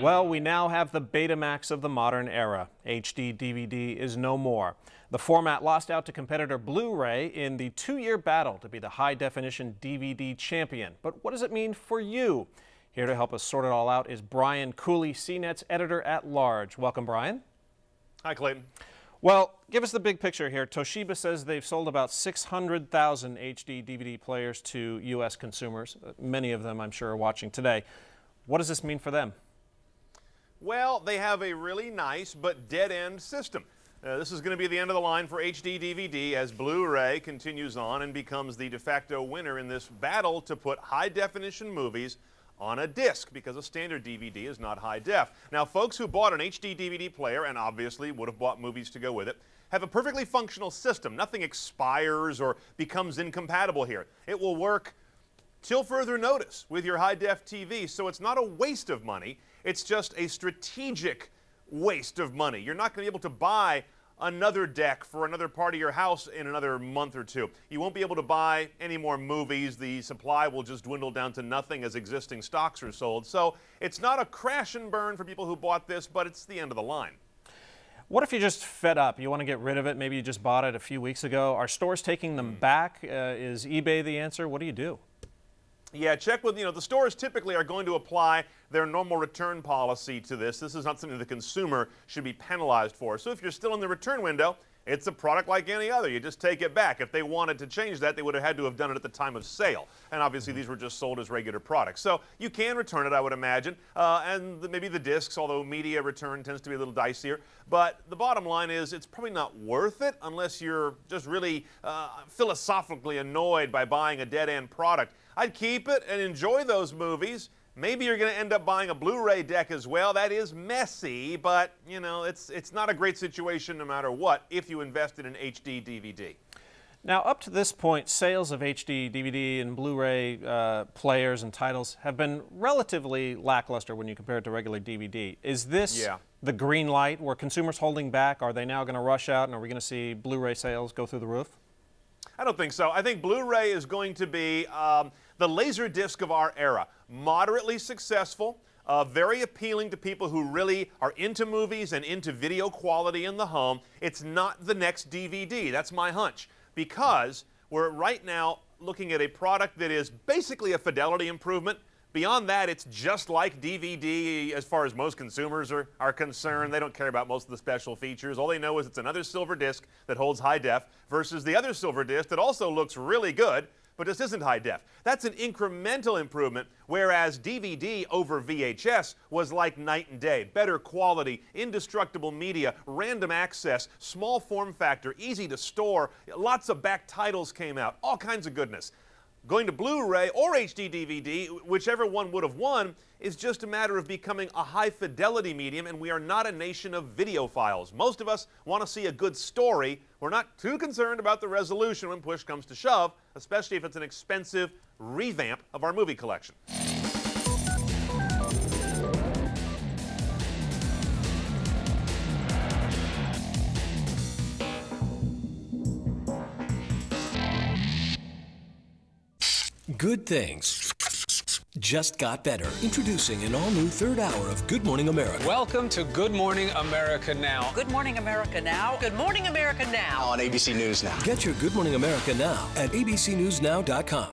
Well, we now have the Betamax of the modern era. HD DVD is no more. The format lost out to competitor Blu-ray in the two-year battle to be the high-definition DVD champion. But what does it mean for you? Here to help us sort it all out is Brian Cooley, CNET's editor-at-large. Welcome, Brian. Hi, Clayton. Well, give us the big picture here. Toshiba says they've sold about 600,000 HD DVD players to U.S. consumers. Uh, many of them, I'm sure, are watching today. What does this mean for them? Well, they have a really nice but dead-end system. Uh, this is going to be the end of the line for HD DVD as Blu-ray continues on and becomes the de facto winner in this battle to put high-definition movies on a disc because a standard DVD is not high def. Now, folks who bought an HD DVD player and obviously would have bought movies to go with it have a perfectly functional system. Nothing expires or becomes incompatible here. It will work till further notice with your high def TV, so it's not a waste of money. It's just a strategic waste of money. You're not going to be able to buy another deck for another part of your house in another month or two. You won't be able to buy any more movies. The supply will just dwindle down to nothing as existing stocks are sold. So it's not a crash and burn for people who bought this, but it's the end of the line. What if you're just fed up? You want to get rid of it. Maybe you just bought it a few weeks ago. Are stores taking them back? Uh, is eBay the answer? What do you do? Yeah, check with, you know, the stores typically are going to apply their normal return policy to this. This is not something the consumer should be penalized for. So if you're still in the return window, it's a product like any other. You just take it back. If they wanted to change that, they would have had to have done it at the time of sale. And obviously, these were just sold as regular products. So you can return it, I would imagine. Uh, and the, maybe the discs, although media return tends to be a little dicier. But the bottom line is it's probably not worth it unless you're just really uh, philosophically annoyed by buying a dead end product. I'd keep it and enjoy those movies. Maybe you're going to end up buying a Blu-ray deck as well. That is messy, but you know, it's it's not a great situation no matter what if you invested in HD DVD. Now, up to this point, sales of HD DVD and Blu-ray uh, players and titles have been relatively lackluster when you compare it to regular DVD. Is this yeah. the green light where consumers holding back? Are they now going to rush out and are we going to see Blu-ray sales go through the roof? I don't think so. I think Blu-ray is going to be um, the laser disc of our era. Moderately successful, uh, very appealing to people who really are into movies and into video quality in the home. It's not the next DVD. That's my hunch. Because we're right now looking at a product that is basically a fidelity improvement Beyond that, it's just like DVD as far as most consumers are, are concerned. They don't care about most of the special features. All they know is it's another silver disc that holds high def versus the other silver disc that also looks really good, but just isn't high def. That's an incremental improvement, whereas DVD over VHS was like night and day. Better quality, indestructible media, random access, small form factor, easy to store, lots of back titles came out, all kinds of goodness. Going to Blu-ray or HD DVD, whichever one would have won, is just a matter of becoming a high fidelity medium, and we are not a nation of videophiles. Most of us want to see a good story. We're not too concerned about the resolution when push comes to shove, especially if it's an expensive revamp of our movie collection. Good things just got better. Introducing an all new third hour of Good Morning America. Welcome to Good Morning America Now. Good Morning America Now. Good Morning America Now. On ABC News Now. Get your Good Morning America now at abcnewsnow.com.